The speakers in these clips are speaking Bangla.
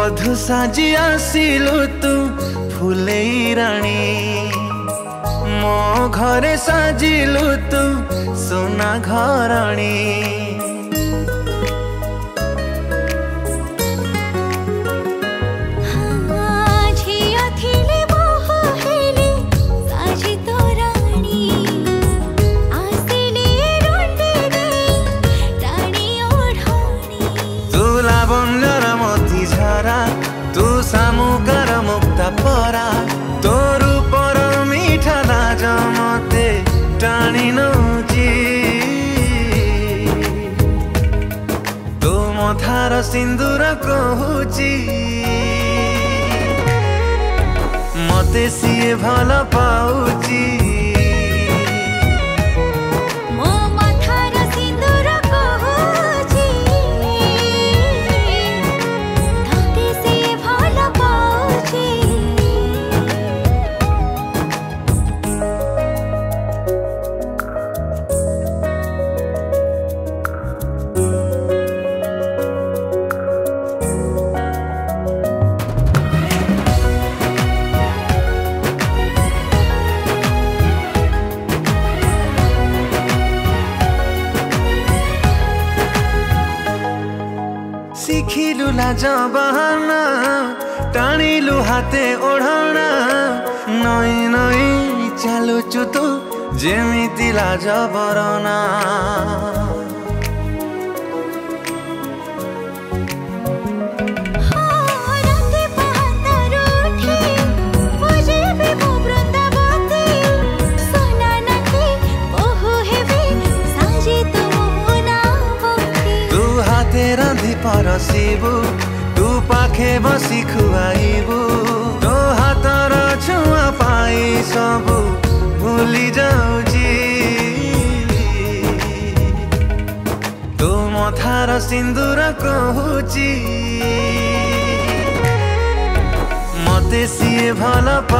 ମଧୁ ସାଜି ଆସିଲୁ ତୁ ଫୁଲେଇ ରାଣୀ ମୋ ଘରେ ସାଜିଲୁ ତୁ ସୁନା ଘରଣୀ ସାମୁ କର ମୁକ୍ତା ପରା ତୋର ଉପର ମିଠା ରାଜ ମତେ ଟାଣି ନଉଛି ତୋ ମଥାର ସିନ୍ଦୁର କହୁଛି ମତେ ସିଏ ଭଲ ପାଉଛି শিখিলু না বাহানা টানিলু হাতে ওড়ানা নই নই চালুচু তু যেমিতি লাজ বরনা আসিবু তু পাখে বসি খুয়াইবু তো হাতৰ ছোঁৱা পাই সবু ভুলি যাও জি তো মথার সিন্দুর কহুচি মতে সিয়ে ভাল পা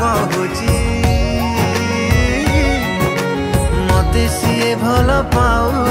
କହୁଛି ମୋତେ ସିଏ ଭଲ ପାଉ